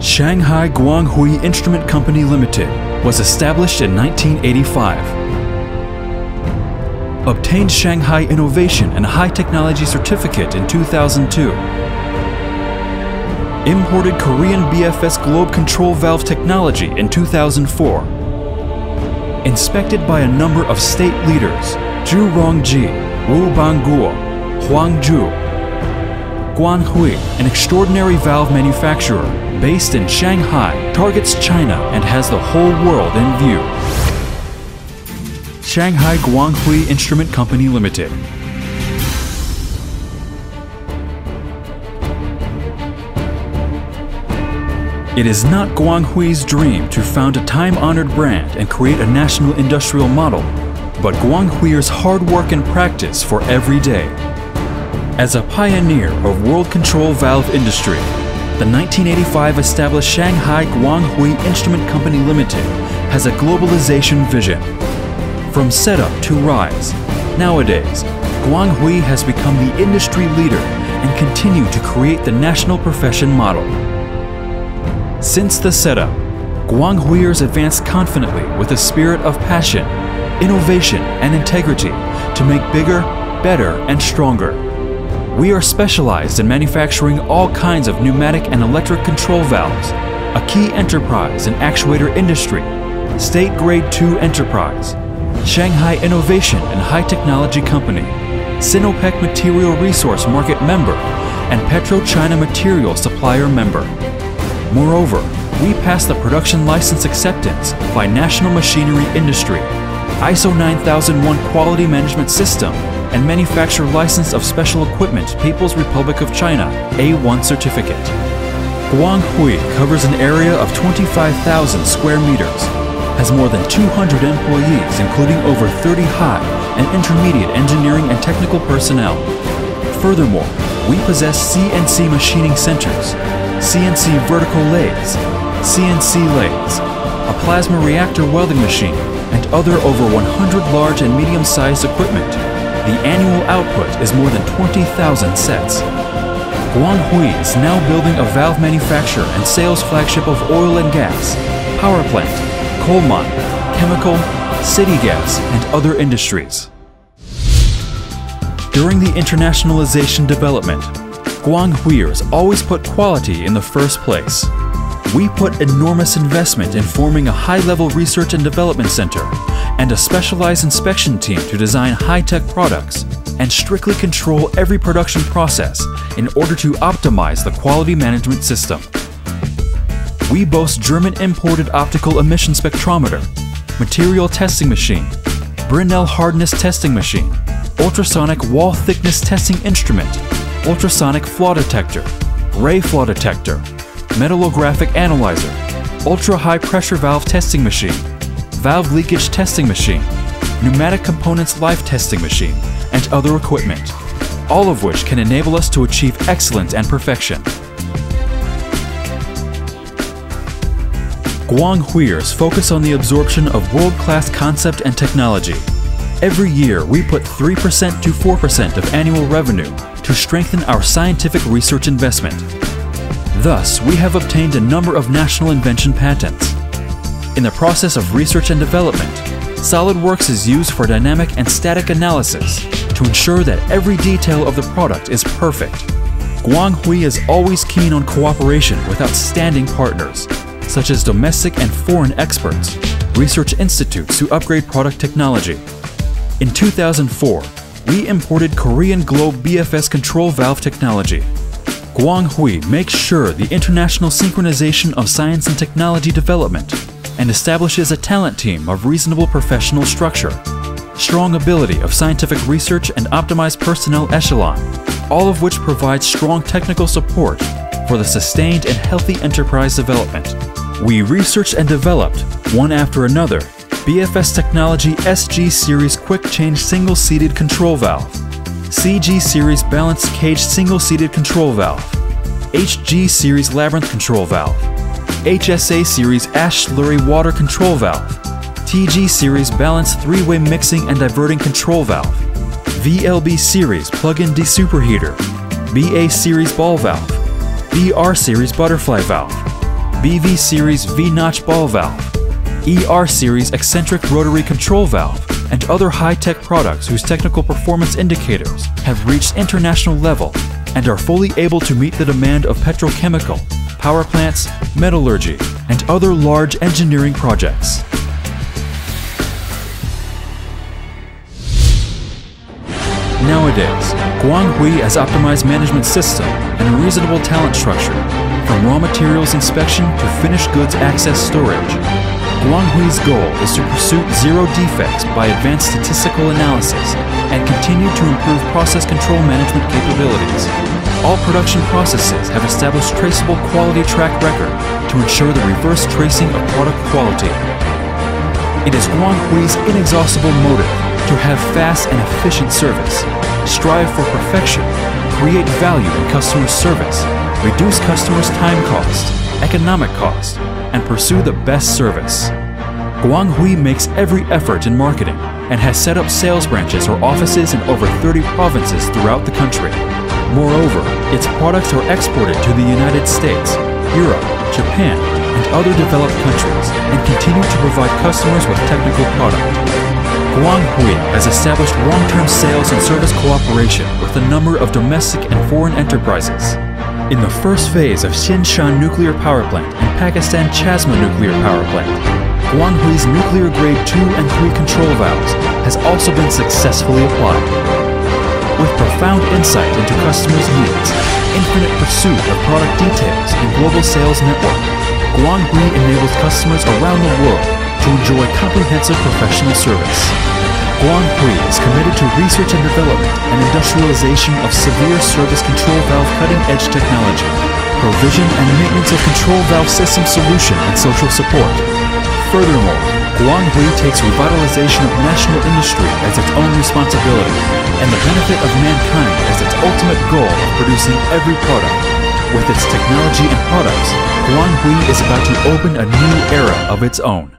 Shanghai Guanghui Instrument Company Limited was established in 1985. Obtained Shanghai Innovation and High Technology Certificate in 2002. Imported Korean BFS Globe Control Valve technology in 2004. Inspected by a number of state leaders Zhu Rongji, Wu Bangguo, Huang Ju. Guanghui, an extraordinary valve manufacturer based in Shanghai, targets China and has the whole world in view. Shanghai Guanghui Instrument Company Limited. It is not Guanghui's dream to found a time-honored brand and create a national industrial model, but Guanghui's hard work and practice for every day. As a pioneer of world control valve industry, the 1985 established Shanghai Guanghui Instrument Company Limited has a globalization vision. From setup to rise, nowadays, Guanghui has become the industry leader and continue to create the national profession model. Since the setup, Guanghuiers advanced confidently with a spirit of passion, innovation, and integrity to make bigger, better, and stronger. We are specialized in manufacturing all kinds of pneumatic and electric control valves, a key enterprise in actuator industry, State Grade 2 enterprise, Shanghai Innovation and High Technology Company, Sinopec Material Resource Market member, and PetroChina Material Supplier member. Moreover, we pass the production license acceptance by National Machinery Industry, ISO 9001 Quality Management System, and Manufacture license of special equipment People's Republic of China A1 certificate. Guanghui covers an area of 25,000 square meters, has more than 200 employees including over 30 high and intermediate engineering and technical personnel. Furthermore, we possess CNC machining centers, CNC vertical lathes, CNC lathes, a plasma reactor welding machine, and other over 100 large and medium-sized equipment. The annual output is more than 20,000 sets. Guanghui is now building a valve manufacturer and sales flagship of oil and gas, power plant, coal mine, chemical, city gas, and other industries. During the internationalization development, Guanghuiers always put quality in the first place. We put enormous investment in forming a high-level research and development center and a specialized inspection team to design high-tech products and strictly control every production process in order to optimize the quality management system. We boast German imported optical emission spectrometer, material testing machine, Brinell hardness testing machine, ultrasonic wall thickness testing instrument, ultrasonic flaw detector, ray flaw detector, metallographic analyzer, ultra high pressure valve testing machine, valve leakage testing machine, pneumatic components life testing machine, and other equipment, all of which can enable us to achieve excellence and perfection. Guanghuiers focus on the absorption of world-class concept and technology. Every year, we put 3% to 4% of annual revenue to strengthen our scientific research investment. Thus, we have obtained a number of national invention patents. In the process of research and development, SolidWorks is used for dynamic and static analysis to ensure that every detail of the product is perfect. Guanghui is always keen on cooperation with outstanding partners, such as domestic and foreign experts, research institutes to upgrade product technology. In 2004, we imported Korean Globe BFS control valve technology. Guanghui makes sure the international synchronization of science and technology development and establishes a talent team of reasonable professional structure, strong ability of scientific research and optimized personnel echelon, all of which provides strong technical support for the sustained and healthy enterprise development. We researched and developed, one after another, BFS Technology SG Series Quick Change Single Seated Control Valve, CG Series Balanced Cage Single Seated Control Valve, HG Series Labyrinth Control Valve, HSA Series Ash Slurry Water Control Valve, TG Series Balanced Three-Way Mixing and Diverting Control Valve, VLB Series Plug-in Desuperheater, BA Series Ball Valve, BR Series Butterfly Valve, BV Series V-notch ball valve, ER Series eccentric rotary control valve, and other high-tech products whose technical performance indicators have reached international level and are fully able to meet the demand of petrochemical, power plants, metallurgy, and other large engineering projects. Nowadays, Guanghui has optimized management system and a reasonable talent structure, from raw materials inspection to finished goods access storage. Guanghui's goal is to pursue zero defects by advanced statistical analysis and continue to improve process control management capabilities. All production processes have established traceable quality track record to ensure the reverse tracing of product quality. It is Guanghui's inexhaustible motive to have fast and efficient service, strive for perfection, create value in customer service, reduce customers' time cost, economic cost, and pursue the best service. Guanghui makes every effort in marketing and has set up sales branches or offices in over 30 provinces throughout the country. Moreover, its products are exported to the United States, Europe, Japan, and other developed countries and continue to provide customers with technical product. Guanghui has established long-term sales and service cooperation with a number of domestic and foreign enterprises. In the first phase of Qinshan Nuclear Power Plant and Pakistan Chashma Nuclear Power Plant, Guanghui's nuclear grade 2 and 3 control valves has also been successfully applied. With profound insight into customers' needs, infinite pursuit of product details, and global sales network, Guanghui enables customers around the world to enjoy comprehensive professional service. Guanghui is committed to research and development and industrialization of severe service control valve cutting-edge technology, provision and maintenance of control valve system solution and social support. Furthermore, Guanghui takes revitalization of national industry as its own responsibility and the benefit of mankind as its ultimate goal of producing every product. With its technology and products, Guanghui is about to open a new era of its own.